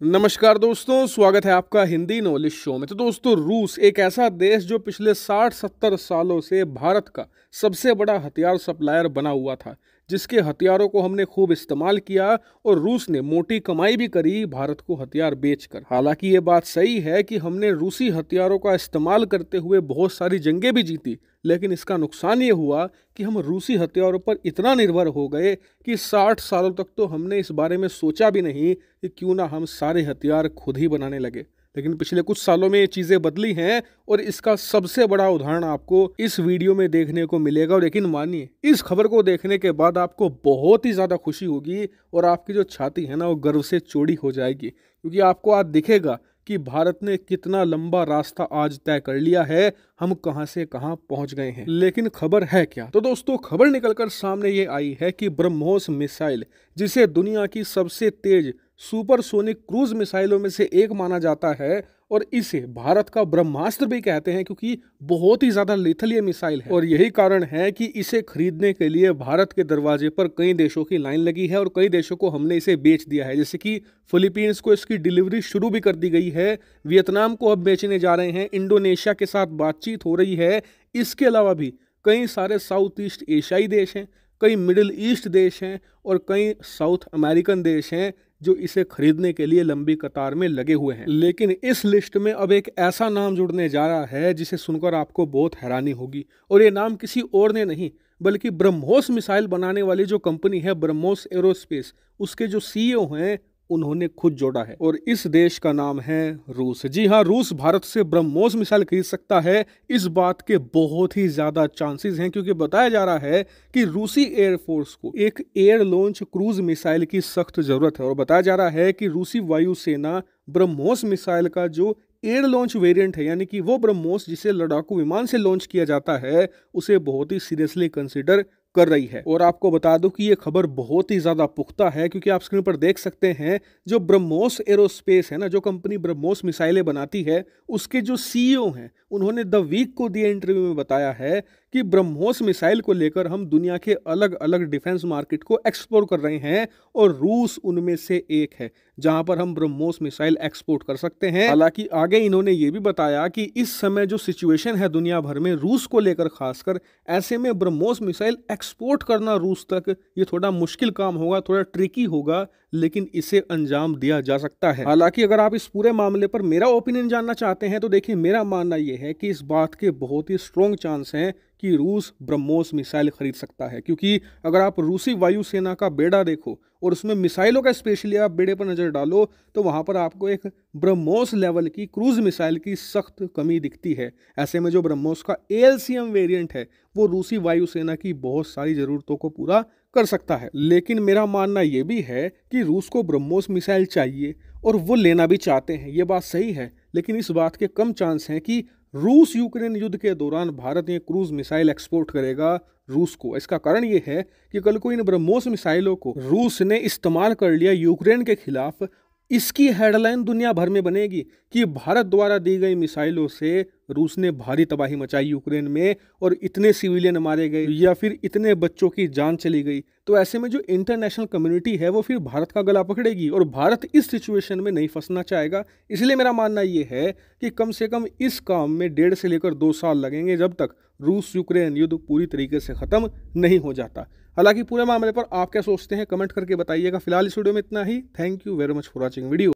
नमस्कार दोस्तों, स्वागत है आपका हिंदी नॉलेज शो में। तो दोस्तों, रूस एक ऐसा देश जो पिछले 60-70 सालों से भारत का सबसे बड़ा हथियार सप्लायर बना हुआ था। जिसके हथियारों को हमने खूब इस्तेमाल किया और रूस ने मोटी कमाई भी करी, भारत को हथियार बेचकर। हालाँकि ये बात सही है कि हमने रूसी हथियारों का इस्तेमाल करते हुए बहुत सारी जंगें भी जीती, लेकिन इसका नुकसान ये हुआ कि हम रूसी हथियारों पर इतना निर्भर हो गए कि 60 सालों तक तो हमने इस बारे में सोचा भी नहीं कि क्यों ना हम सारे हथियार खुद ही बनाने लगे। लेकिन पिछले कुछ सालों में ये चीज़ें बदली हैं और इसका सबसे बड़ा उदाहरण आपको इस वीडियो में देखने को मिलेगा। और लेकिन मानिए, इस खबर को देखने के बाद आपको बहुत ही ज़्यादा खुशी होगी और आपकी जो छाती है ना, वो गर्व से चौड़ी हो जाएगी। क्योंकि आपको आज दिखेगा कि भारत ने कितना लंबा रास्ता आज तय कर लिया है, हम कहाँ से कहाँ पहुँच गए हैं। लेकिन खबर है क्या? तो दोस्तों, खबर निकलकर सामने ये आई है कि ब्रह्मोस मिसाइल, जिसे दुनिया की सबसे तेज सुपरसोनिक क्रूज मिसाइलों में से एक माना जाता है और इसे भारत का ब्रह्मास्त्र भी कहते हैं क्योंकि बहुत ही ज़्यादा लेथल ये मिसाइल है। और यही कारण है कि इसे खरीदने के लिए भारत के दरवाजे पर कई देशों की लाइन लगी है और कई देशों को हमने इसे बेच दिया है। जैसे कि फिलीपींस को इसकी डिलीवरी शुरू भी कर दी गई है, वियतनाम को अब बेचने जा रहे हैं, इंडोनेशिया के साथ बातचीत हो रही है। इसके अलावा भी कई सारे साउथ ईस्ट एशियाई देश हैं, कई मिडिल ईस्ट देश हैं और कई साउथ अमेरिकन देश हैं। जो इसे खरीदने के लिए लंबी कतार में लगे हुए हैं। लेकिन इस लिस्ट में अब एक ऐसा नाम जुड़ने जा रहा है, जिसे सुनकर आपको बहुत हैरानी होगी। और ये नाम किसी और ने नहीं, बल्कि ब्रह्मोस मिसाइल बनाने वाली जो कंपनी है, ब्रह्मोस एरोस्पेस, उसके जो सीईओ हैं उन्होंने खुद जोड़ा है। और इस देश का नाम है रूस। जी हाँ रूस भारत से ब्रह्मोस मिसाइल खरीद सकता है। इस बात के बहुत ही ज़्यादा चांसेस हैं, क्योंकि बताया जा रहा है कि रूसी एयरफोर्स को एक एयर लॉन्च क्रूज मिसाइल की सख्त ज़रूरत है। और बताया जा रहा है कि रूसी वायुसेना ब्रह्मोस मिसाइल का जो एयर लॉन्च वेरिएंट है, यानी कि वो ब्रह्मोस जिसे लड़ाकू विमान से लॉन्च किया जाता है, उसे बहुत ही सीरियसली कंसिडर कर रही है। और आपको बता दूँ कि ये खबर बहुत ही ज़्यादा पुख्ता है, क्योंकि आप स्क्रीन पर देख सकते हैं, जो ब्रह्मोस एरोस्पेस है ना, जो कंपनी ब्रह्मोस मिसाइलें बनाती है, उसके जो सीईओ हैं उन्होंने द वीक को दिए इंटरव्यू में बताया है कि ब्रह्मोस मिसाइल को लेकर हम दुनिया के अलग अलग डिफेंस मार्केट को एक्सप्लोर कर रहे हैं और रूस उनमें से एक है, जहाँ पर हम ब्रह्मोस मिसाइल एक्सपोर्ट कर सकते हैं। हालाँकि आगे इन्होंने ये भी बताया कि इस समय जो सिचुएशन है दुनिया भर में रूस को लेकर, खासकर ऐसे में ब्रह्मोस मिसाइल एक्सपोर्ट करना रूस तक, ये थोड़ा मुश्किल काम होगा, थोड़ा ट्रिकी होगा, लेकिन इसे अंजाम दिया जा सकता है। हालाँकि अगर आप इस पूरे मामले पर मेरा ओपिनियन जानना चाहते हैं तो देखिए मेरा मानना यह है कि इस बात के बहुत ही स्ट्रॉन्ग चांस हैं कि रूस ब्रह्मोस मिसाइल खरीद सकता है। क्योंकि अगर आप रूसी वायुसेना का बेड़ा देखो और उसमें मिसाइलों का स्पेशली आप बेड़े पर नज़र डालो तो वहाँ पर आपको एक ब्रह्मोस लेवल की क्रूज मिसाइल की सख्त कमी दिखती है। ऐसे में जो ब्रह्मोस का ए वेरिएंट है, वो रूसी वायुसेना की बहुत सारी ज़रूरतों को पूरा कर सकता है। लेकिन मेरा मानना ये भी है कि रूस को ब्रह्मोस मिसाइल चाहिए और वो लेना भी चाहते हैं, ये बात सही है। लेकिन इस बात के कम चांस हैं कि रूस यूक्रेन युद्ध के दौरान भारत ये क्रूज मिसाइल एक्सपोर्ट करेगा रूस को। इसका कारण यह है कि कल को इन ब्रह्मोस मिसाइलों को रूस ने इस्तेमाल कर लिया यूक्रेन के खिलाफ इसकी हेडलाइन दुनिया भर में बनेगी कि भारत द्वारा दी गई मिसाइलों से रूस ने भारी तबाही मचाई यूक्रेन में और इतने सिविलियन मारे गए या फिर इतने बच्चों की जान चली गई। तो ऐसे में जो इंटरनेशनल कम्युनिटी है वो फिर भारत का गला पकड़ेगी और भारत इस सिचुएशन में नहीं फंसना चाहेगा। इसलिए मेरा मानना ये है कि कम से कम इस काम में डेढ़ से लेकर दो साल लगेंगे जब तक रूस यूक्रेन युद्ध पूरी तरीके से ख़त्म नहीं हो जाता। हालाँकि पूरे मामले पर आप क्या सोचते हैं, कमेंट करके बताइएगा। फ़िलहाल इस वीडियो में इतना ही। Thank you very much for watching video